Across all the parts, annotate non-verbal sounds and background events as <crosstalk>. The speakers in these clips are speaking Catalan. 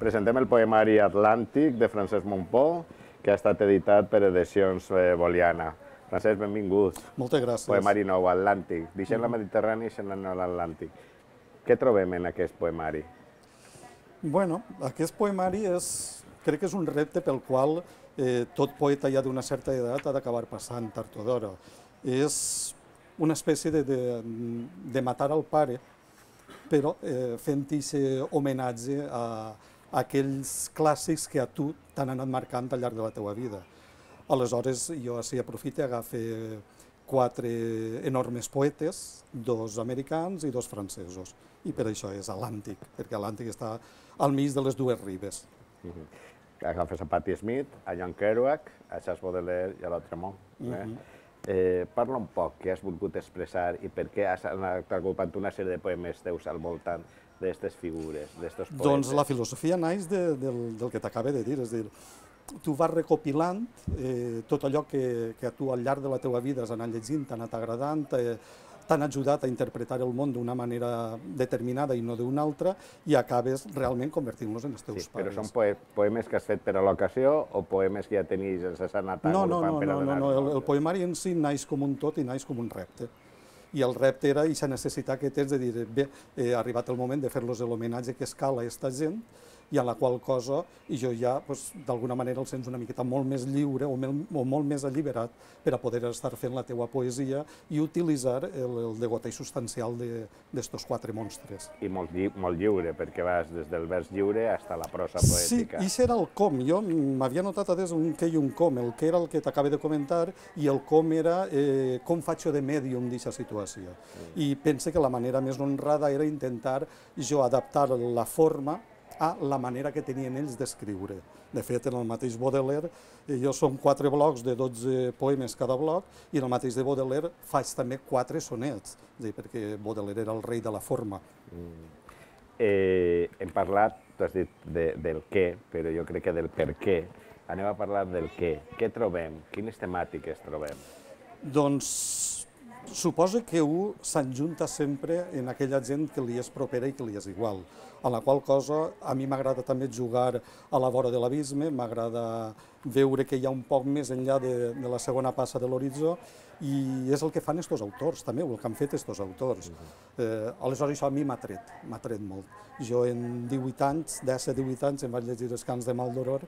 Presentem el poemari Atlàntic de Francesc Montpó, que ha estat editat per Edicions eh, Boliana. Francesc, benvingut. Moltes gràcies. Poemari nou, Atlàntic. Deixem la Mediterrània i deixem l'Atlàntic. Què trobem en aquest poemari? Bueno, aquest poemari és, crec que és un repte pel qual eh, tot poeta ja d'una certa edat ha d'acabar passant tard o d'hora. És una espècie de, de, de matar al pare, però eh, fent aquest homenatge a aquells clàssics que a tu t'han anat marcant al llarg de la teua vida. Aleshores, jo així aprofite, agafe quatre enormes poetes, dos americans i dos francesos. I per això és Atlàntic, perquè Atlàntic està al mig de les dues ribes. Uh -huh. Agafes a Patti Smith, a Jan Kerouac, a Charles Baudelaire i a l'altre món. Eh? Uh -huh. eh, parla un poc què has volgut expressar i per què has anat agrupant una sèrie de poemes teus al voltant d'aquestes figures, d'aquests poetes. Doncs la filosofia naix de, del, del que t'acaba de dir, és dir, tu vas recopilant eh, tot allò que, que tu al llarg de la teva vida has anat llegint, t'ha anat agradant, eh, t'han ajudat a interpretar el món d'una manera determinada i no d'una altra, i acabes realment convertint-los en els teus sí, pares. Però són poe poemes que has fet per a l'ocasió o poemes que ja tenies, els has anat no, no, agrupant no, per a no, no, no, el, el poemari en si naix com un tot i naix com un repte. I el repte era aquesta necessitat que tens de dir, bé, eh, ha arribat el moment de fer-los l'homenatge que escala a aquesta gent, i a la qual cosa i jo ja doncs, d'alguna manera el sents una miqueta molt més lliure o, mel, o molt més alliberat per a poder estar fent la teua poesia i utilitzar el, el degotell substancial d'estos de, quatre monstres. I molt, lli molt lliure, perquè vas des del vers lliure fins a la prosa poètica. Sí, i això era el com. Jo m'havia notat a des un què i un com. El que era el que t'acabo de comentar i el com era eh, com faig de mèdium d'aquesta situació. Mm. I pense que la manera més honrada era intentar jo adaptar la forma a la manera que tenien ells d'escriure. De fet, en el mateix Baudelaire, eh, jo som quatre blocs de 12 poemes cada bloc, i en el mateix de Baudelaire faig també quatre sonets, dir, perquè Baudelaire era el rei de la forma. Mm. Eh, hem parlat, tu has dit de, del què, però jo crec que del per què. Anem a parlar del què. Què trobem? Quines temàtiques trobem? Doncs suposa que un s'enjunta sempre en aquella gent que li és propera i que li és igual, a la qual cosa a mi m'agrada també jugar a la vora de l'abisme, m'agrada veure que hi ha un poc més enllà de, de la segona passa de l'horitzó i és el que fan estos autors també, el que han fet estos autors. Eh, aleshores això a mi m'ha tret, m'ha tret molt. Jo en 18 anys, 10-18 anys, em vaig llegir els cants de Maldoror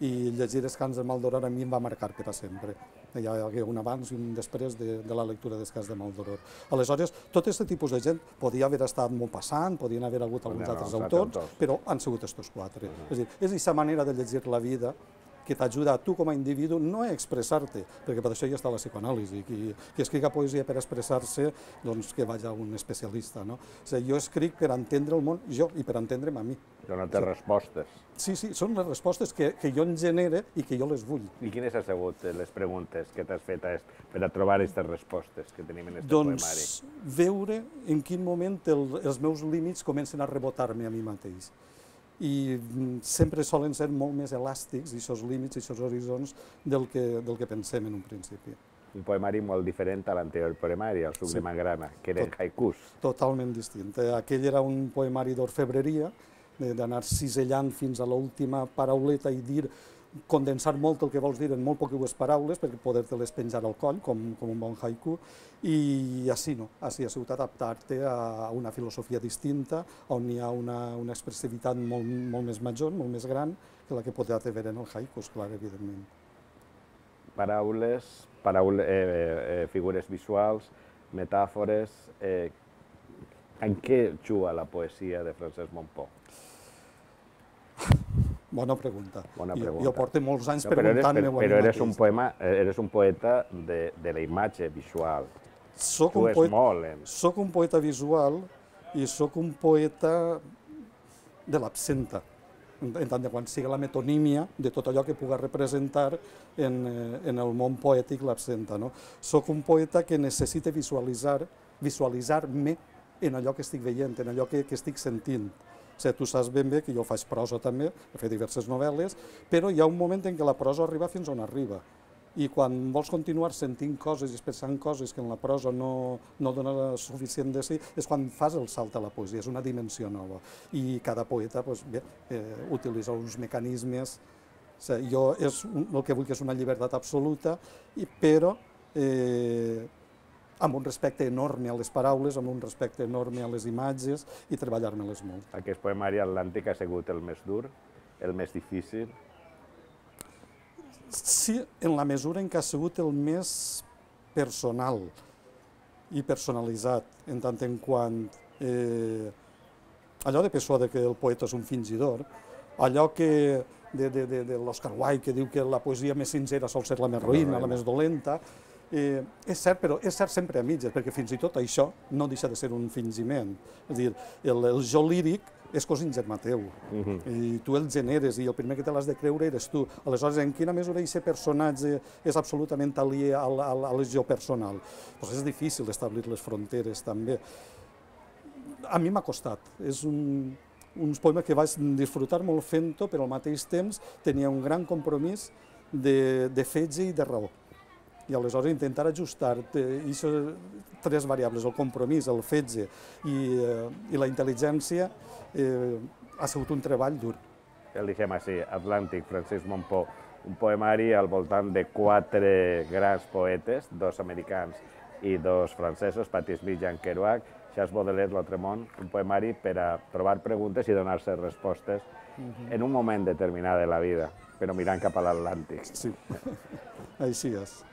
i llegir els cants de Maldoror a mi em va marcar per a sempre. Hi ha un abans i un després de, de la lectura dels cants de Maldoror. Aleshores, tot aquest tipus de gent podia haver estat molt passant, podien haver hagut alguns altres autors, però han sigut estos quatre. Uh -huh. És a dir, és aquesta manera de llegir la vida que t'ajuda a tu com a individu no a expressar-te, perquè per això ja està la psicoanàlisi. Qui, qui escriga poesia per expressar-se, doncs que vagi a un especialista. No? O sigui, jo escric per entendre el món, jo, i per entendre'm a mi. Donar-te sí. respostes. Sí, sí, són les respostes que, que jo en genere i que jo les vull. I quines han sigut les preguntes que t'has fet per a trobar aquestes respostes que tenim en aquest doncs, poemari? Doncs veure en quin moment el, els meus límits comencen a rebotar-me a mi mateix i mm, sempre solen ser molt més elàstics, i aquests límits i aquests horitzons, del que, del que pensem en un principi. Un poemari molt diferent a l'anterior poemari, el Suc sí. de Mangrana, que eren Tot, haikus. Totalment distint. Eh, aquell era un poemari d'orfebreria, d'anar cisellant fins a l'última parauleta i dir condensar molt el que vols dir en molt poques paraules perquè poder-te-les penjar al coll, com, com un bon haiku, i així no, així ha sigut adaptar-te a una filosofia distinta, on hi ha una, una expressivitat molt, molt més major, molt més gran, que la que pot haver en el haiku, clar, evidentment. Paraules, paraules eh, eh, figures visuals, metàfores... Eh, en què juga la poesia de Francesc Montpó? Bona pregunta. Bona pregunta. Jo, jo porto molts anys no, preguntant-me-ho a Però eres un, poema, eres un poeta de, de la imatge visual. Soc tu un, poeta, molt, eh? soc un poeta visual i sóc un poeta de l'absenta, en tant de quan sigui la metonímia de tot allò que puga representar en, eh, en el món poètic l'absenta. No? Soc un poeta que necessita visualitzar, visualitzar-me en allò que estic veient, en allò que, que estic sentint. Sigui, tu saps ben bé que jo faig prosa també, he fet diverses novel·les, però hi ha un moment en què la prosa arriba fins on arriba. i quan vols continuar sentint coses i expressant coses que en la prosa no, no dona suficient de si, és quan fas el salt a la poesia, és una dimensió nova. I cada poeta pues, bé, eh, utilitza uns mecanismes jo és un, el que vull que és una llibertat absoluta, i, però eh, amb un respecte enorme a les paraules, amb un respecte enorme a les imatges i treballar-me-les molt. Aquest poemari atlàntic ha sigut el més dur, el més difícil? Sí, en la mesura en què ha sigut el més personal i personalitzat, en tant en quant eh, allò de Pessoa de que el poeta és un fingidor, allò que de, de, de, de l'Oscar Wilde que diu que la poesia més sincera sol ser la més roïna, la més dolenta, Eh, és cert, però és cert sempre a mitges, perquè fins i tot això no deixa de ser un fingiment. És a dir, el, el jo líric és cosa teu, uh -huh. i tu el generes, i el primer que te l'has de creure eres tu. Aleshores, en quina mesura aquest personatge és absolutament aliè al, al, al jo personal? Pues és difícil establir les fronteres, també. A mi m'ha costat. És un, uns poemes que vaig disfrutar molt fent-ho, però al mateix temps tenia un gran compromís de, de fetge i de raó i aleshores intentar ajustar aquestes tres variables, el compromís, el fetge i, eh, i la intel·ligència, eh, ha sigut un treball dur. El així, Atlàntic, Francesc Montpó, un poemari al voltant de quatre grans poetes, dos americans i dos francesos, Patti Smith i Jean Kerouac, Charles Baudelaire, l'altre món, un poemari per a trobar preguntes i donar-se respostes uh -huh. en un moment determinat de la vida, però mirant cap a l'Atlàntic. Sí, <laughs> així és.